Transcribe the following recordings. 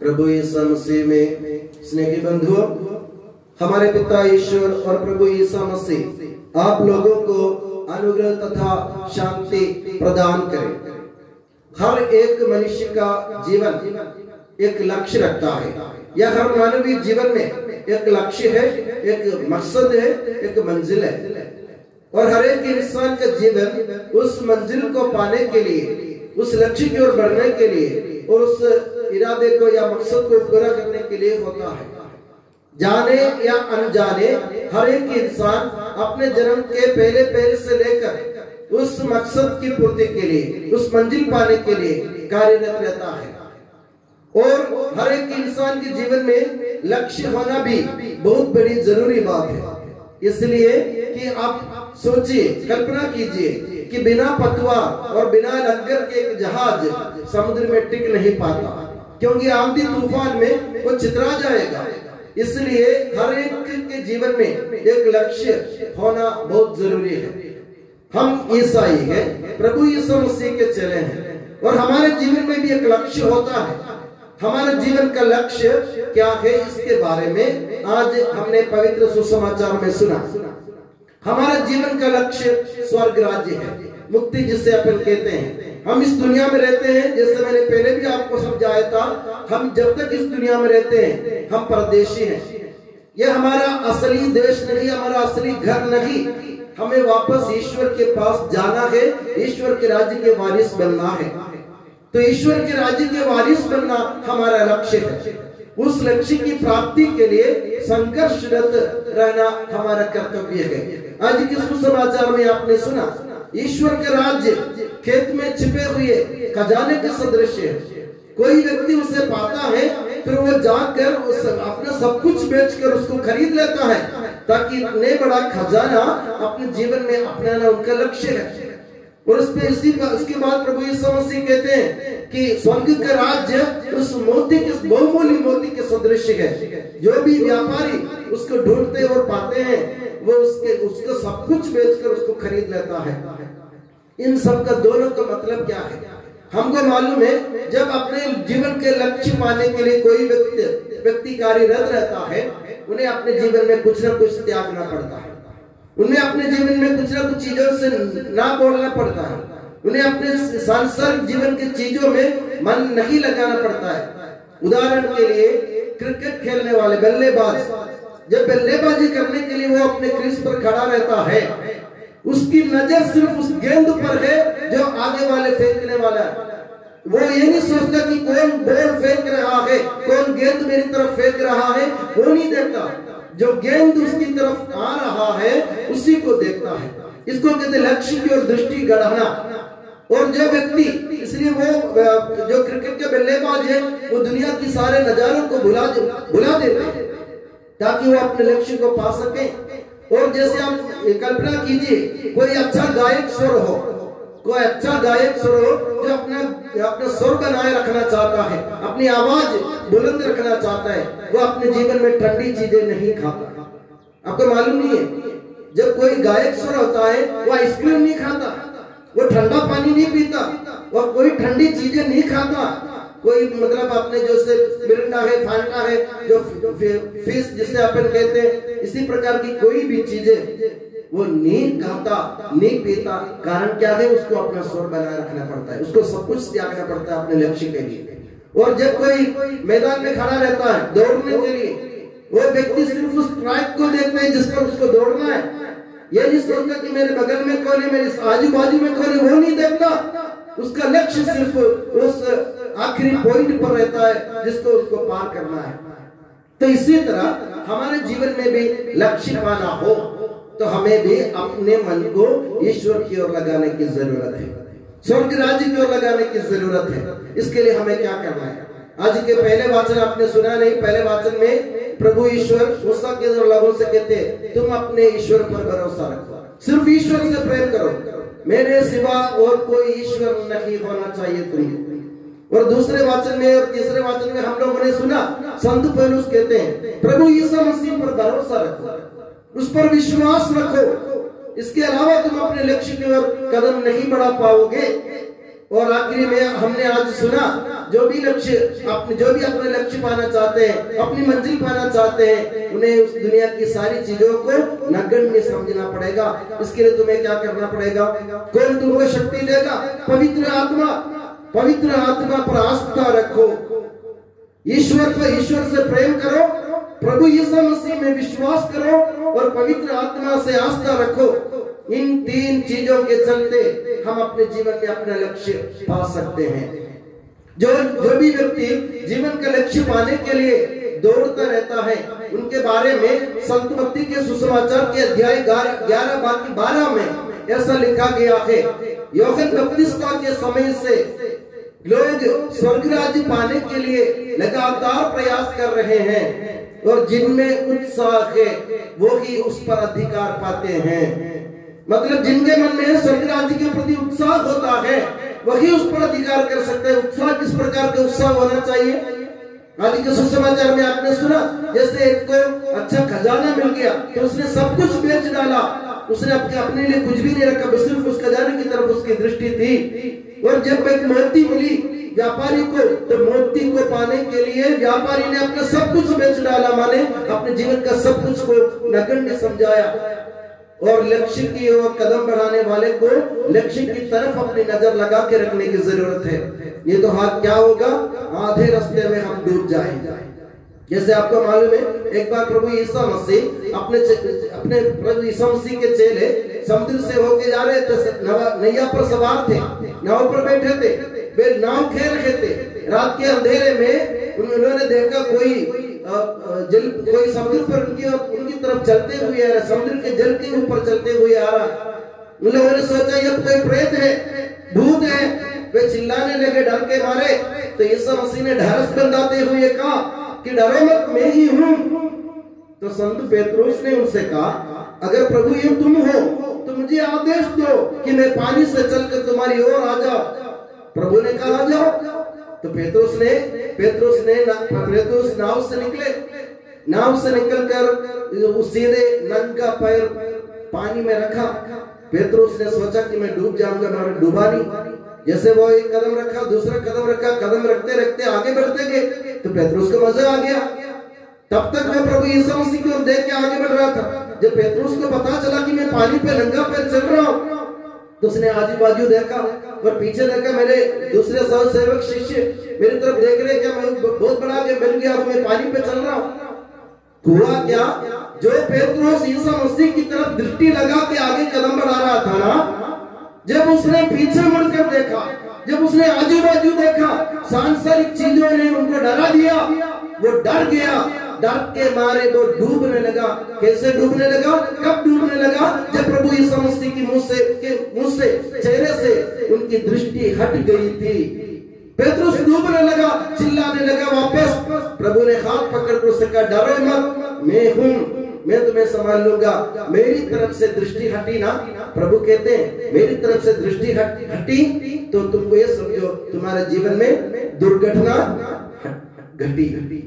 प्रभु यीशु मसीह में स्नेही बंधुओं, हमारे पिता ईश्वर और प्रभु यीशु मसीह, आप लोगों को अनुग्रह तथा शांति प्रदान करें। हर एक मनुष्य का जीवन एक लक्ष्य रखता है। या हर मानवीय जीवन में एक लक्ष्य है, एक मकसद है, एक मंजिल है। और हर एक इंसान का जीवन उस मंजिल को पाने के लिए, उस लक्ष्य की ओर बढ़ने के लिए और उस इरादे को या मकसद को पूरा करने के लिए होता है। जाने या अनजाने, हर एक इंसान अपने जन्म के पहले पहले से लेकर उस मकसद की पूर्ति के लिए, उस मंजिल पाने के लिए कार्यरत रहता है। और हर एक इंसान के जीवन में लक्ष्य होना भी बहुत बड़ी ज़रूरी बात है। इसलिए कि आप सोचिए, कल्पना कीजिए कि बिना पतवा और बिना लंगर के एक जहाज़ समुद्र में टिक नहीं पाता। क्योंकि आंधी तूफ़ान में वो चितरा जाएगा। इसलिए हर एक के जीवन में एक लक्ष्य होना बहुत ज़रूरी है। हम ईसाई हैं, प्रभु यीशु मसीह के चले हैं, और हमारे जीवन में भी एक लक्ष्य होता है। हमारे जीवन का लक्ष्य क्या है इसके बारे में आज हमने पवित्र सुसमाचार में सुना। हमारा जीवन का लक्ष्य स्वर्ग राज्य है। मुक्ति जिसे अपन कहते हैं। हम इस दुनिया में रहते हैं, जैसे मैंने पहले था, हम जब तक इस दुनिया में रहते हैं, हम परदेशी हैं। यह हमारा असली देश नहीं, हमारा असली घर नहीं। हमें वापस ईश्वर के पास जाना है, ईश्वर के राज्य के वारिस बनना है। तो ईश्वर के राज्य के वारिस बनना हमारा लक्ष्य है। उस लक्ष्य की प्राप्ति के लिए संघर्षरत रहना हमारा कर्तव्य है। आज के सुसमाचार में आपने सुना, ईश्वर के राज्य खेत में छिपे हुए खजाने के सदृश है। कोई व्यक्ति उसे पाता है, फिर वो जाकर उस अपना सब कुछ बेचकर उसको खरीद लेता है, ताकि इतने बड़ा खजाना अपने जीवन में अपनाना उनका लक्ष्य है। और उस पे इसी उसके बाद प्रभु कहते हैं कि स्वर्ग का राज्य उस मोती के, बहुमूल्य मोती के सदृश है। जो भी व्यापारी उसको ढूंढते और पाते हैं, वो उसके, उसको सब कुछ बेचकर उसको खरीद लेता है। इन सब का दोनों का मतलब क्या है? हमको मालूम है, जब अपने जीवन के लक्ष्य पाने के लिए कोई व्यक्ति व्यक्ति कार्यरत रहता है, उन्हें अपने जीवन में कुछ ना कुछ त्यागना पड़ता है। उन्हें अपने जीवन में कुछ ना कुछ चीज़ों से ना बोलना पड़ता है। उन्हें अपने सांसारिक जीवन की चीज़ों में मन नहीं लगाना पड़ता है। उदाहरण के लिए, क्रिकेट खेलने वाले बल्लेबाज, जब बल्लेबाजी करने के लिए वो अपने क्रीज पर खड़ा रहता है उसकी नज़र सिर्फ़ उस गेंद पर है जो आगे वाले फेंकने वाला है। वो ये नहीं सोचता कि कौन बॉल फेंक रहा है, कौन गेंद मेरी तरफ़ फेंक रहा है, वो नहीं देखता। जो गेंद उसकी तरफ़ आ रहा है, उसी को देखता है। इसको कहते लक्ष्य की ओर दृष्टि गढ़ाना। और जो व्यक्ति, इसलिए वो, जो क्रिकेट के बल्लेबाज है, वो दुनिया की सारे नजारों को भुला भुला देते हैं, ताकि वो अपने लक्ष्य को पा सके। और जैसे आप कल्पना कीजिए, कोई अच्छा गायक स्वर हो, कोई अच्छा गायक स्वर हो जो अपना अपना स्वर बनाए रखना चाहता है, अपनी आवाज़ बुलंद रखना चाहता है, वो अपने जीवन में ठंडी चीज़ें नहीं खाता। आपको मालूम नहीं है, जब कोई गायक स्वर होता है, वो आइसक्रीम नहीं खाता, वो ठंडा पानी नहीं पीता, वो कोई ठंडी चीज़ें नहीं खाता कोई मतलब आपने जो से मिरिंडा है फांटा है, जो फ़िश जिसे अपन कहते हैं, इसी प्रकार की कोई भी चीज़ें, वो नींद खाता नींद पीता, कारण क्या है? उसको अपना स्वर बनाए रखना पड़ता है। उसको सब कुछ त्यागना पड़ता है अपने लक्ष्य के लिए। और जब कोई मैदान में खड़ा रहता है दौड़ने के लिए, वो व्यक्ति सिर्फ़ उस ट्रैक को देखता है जिस पर उसको दौड़ना है। ये नहीं सोचता कि मेरे बगल में कौन है, मेरे आजू बाजू में कौन है, वो नहीं देखता। उसका लक्ष्य सिर्फ़ उस आखिरी पॉइंट पर रहता है, जिसको उसको पार करना है। तो इसी तरह हमारे जीवन में भी लक्ष्य पाना हो तो हमें भी अपने मन को ईश्वर की ओर लगाने की ज़रूरत है। स्वर्ग राज्य की ओर लगाने की ज़रूरत है। इसके लिए हमें क्या करना है? आज के पहले वाचन आपने सुना नहीं, पहले वाचन में प्रभु ईश्वर मूसा के लोगों से कहते तुम अपने ईश्वर पर भरोसा रखो। सिर्फ़ ईश्वर से प्रेम करो। मेरे सिवा और कोई ईश्वर नहीं होना चाहिए तुम और दूसरे वाचन में और तीसरे वाचन में हम लोगों ने सुना, संत पौलुस कहते हैं, प्रभु यीशु मसीह पर भरोसा रखो, उस पर विश्वास रखो। इसके अलावा तुम अपने लक्ष्य की ओर कदम नहीं बढ़ा पाओगे। और आखिरी में हमने आज सुना, जो भी लक्ष्य अपने, जो भी अपने लक्ष्य पाना चाहते हैं, अपनी मंजिल पाना चाहते हैं, उन्हें उस दुनिया की सारी चीज़ों को नगण्य समझना पड़ेगा। इसके लिए तुम्हें क्या करना पड़ेगा? कौन तुमको शक्ति देगा? पवित्र आत्मा पवित्र आत्मा पर आस्था रखो। ईश्वर पर ईश्वर से प्रेम करो, प्रभु यीशु मसीह में विश्वास करो और पवित्र आत्मा से आस्था रखो। इन तीन चीज़ों के चलते हम अपने जीवन में अपना लक्ष्य पा सकते हैं। जो जो भी व्यक्ति जीवन का लक्ष्य पाने के लिए दौड़ता रहता है, उनके बारे में संतमत्ती के सुसमाचार के अध्याय ग्यारह बाकी बारह में ऐसा लिखा गया है। योगन बपतिस्मा के समय से लोग स्वर्ग राज्य पाने के लिए लगातार प्रयास कर रहे हैं और जिनमें उत्साह है, वो ही उस पर अधिकार पाते हैं। मतलब जिनके मन में स्वर्ग राज्य के प्रति उत्साह होता है, वही उस पर अधिकार कर सकते हैं। उत्साह किस प्रकार का उत्साह होना चाहिए? आज के सुसमाचार में आपने सुना, जैसे एक को अच्छा खजाना मिल गया तो उसने सब कुछ बेच डाला। उसने अपने अपने लिए कुछ भी नहीं रखा सिर्फ़ उस खजाने की तरफ़ उसकी दृष्टि थी। और जब एक मिली व्यापारी को तो मोती को पाने के लिए व्यापारी ने अपना सब कुछ बेच डाला माने, अपने जीवन का सब कुछ को नगण्य समझाया। और लक्ष्य की ओर कदम बढ़ाने वाले को लक्ष्य की तरफ़ अपनी नज़र लगा के रखने की ज़रूरत है। ये तो हाथ क्या होगा? आधे रास्ते में हम डूब जाएँगे। जैसे आपको मालूम है, एक बार प्रभु ईसा मसीह अपने अपने प्रभु ईसा मसीह के चेले समुद्र से होके जा रहे थे नैया पर सवार थे, नाव पर बैठे थे। वे नाव खेल रहे थे रात के अंधेरे में उन्होंने देखा कोई जल, कोई समुद्र पर उनकी उनकी तरफ़ चलते हुए आ रहा समुद्र के जल के ऊपर चलते हुए आ रहा उन लोगों ने सोचा ये तो कोई प्रेत है, भूत है, वे चिल्लाने लगे, डर के मारे। तो यीशु मसीह ने ढारस बंधाते हुए कहा कि डरो मत, मैं ही हूँ। तो संत पेत्रोस ने उनसे कहा, अगर प्रभु ये तुम हो तो मुझे आदेश दो कि मैं पानी से चलकर तुम्हारी ओर आ जाओ प्रभु ने कहा, जाओ। तो पेत्रोस ने पेत्रोस ने पेत्रोस नाव से निकले। नाव से निकलकर सीधे नंगा पैर पानी में रखा। पेत्रोस ने सोचा कि मैं डूब जाऊँगा मैं डूबा नहीं। जैसे वो एक कदम रखा, दूसरा कदम रखा, कदम रखते रखते आगे बढ़ते गए। तो पेत्रोस को मज़ा आ गया। तब तक मैं प्रभु यीशु मसीह की देख के आगे बढ़ रहा था। जब पेत्रोस को पता चला कि मैं पानी पे नंगा पैर चल रहा हूँ तो उसने आजू बाजू देखा और पीछे देखा मेरे दूसरे सह सेवक शिष्य मेरी तरफ़ देख रहे क्या मैं बहुत बड़ा के मिल गया, मैं पानी पे चल रहा हूँ। हुआ क्या? जो पेत्रोस ईसा मसीह की तरफ़ दृष्टि लगा के आगे कदम बढ़ा रहा था ना, जब उसने पीछे मुड़कर देखा, जब उसने आजू बाजू देखा, सांसारिक चीज़ों ने उनको डरा दिया, वो डर गया। डर के मारे वो डूबने लगा। कैसे डूबने लगा? कब डूबने लगा? जब प्रभु यीशु मसीह की मुँह से, के मुँह से, चेहरे से उनकी दृष्टि हट गई थी। पेट्रोस डूबने लगा, चिल्लाने लगा वापस। प्रभु ने हाथ पकड़ कर कहा, डरो मत, मैं हूँ, मैं तुम्हें संभाल लूँगा। मेरी तरफ़ से दृष्टि हटी ना। प्रभु कहते हैं, मेरी तरफ़ से दृष्टि हटी तो तुमको ये समझो, तुम्हारे जीवन में दुर्घटना घटी घटी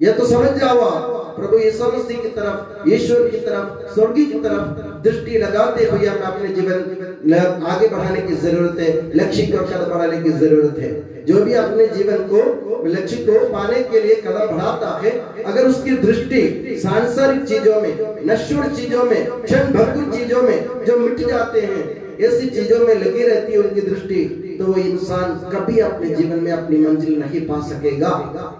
यह तो समझ जाओ प्रभु यीशु मसीह की तरफ़ ईश्वर की तरफ़ स्वर्गी की तरफ़ दृष्टि लगाते हुए हमें अपने जीवन आगे बढ़ाने की ज़रूरत है, लक्ष्य को कदम बढ़ाने की ज़रूरत है। जो भी अपने जीवन को, लक्ष्य को पाने के लिए कदम बढ़ाता है, अगर उसकी दृष्टि सांसारिक चीज़ों में, नश्वर चीज़ों में, क्षण भंगुर चीज़ों में जो मिट जाते हैं, ऐसी चीज़ों में लगी रहती है, उनकी दृष्टि तो वो इंसान कभी अपने जीवन में अपनी मंजिल नहीं पा सकेगा।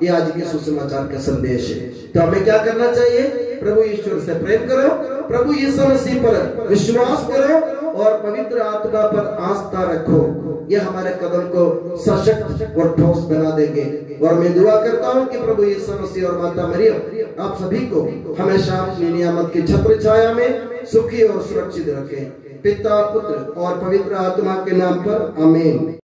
ये आज के सुसमाचार का संदेश है। तो हमें क्या करना चाहिए? प्रभु ईश्वर से प्रेम करो, प्रभु यीशु मसीह पर विश्वास करो और पवित्र आत्मा पर आस्था रखो। ये हमारे कदम को सशक्त और ठोस बना देंगे। और मैं दुआ करता हूँ कि प्रभु यीशु मसीह और माता मरियम, आप सभी को हमेशा अपनी नियामत की छत्र छाया में सुखी और सुरक्षित रखें। पिता पुत्र और पवित्र आत्मा के नाम पर अमीन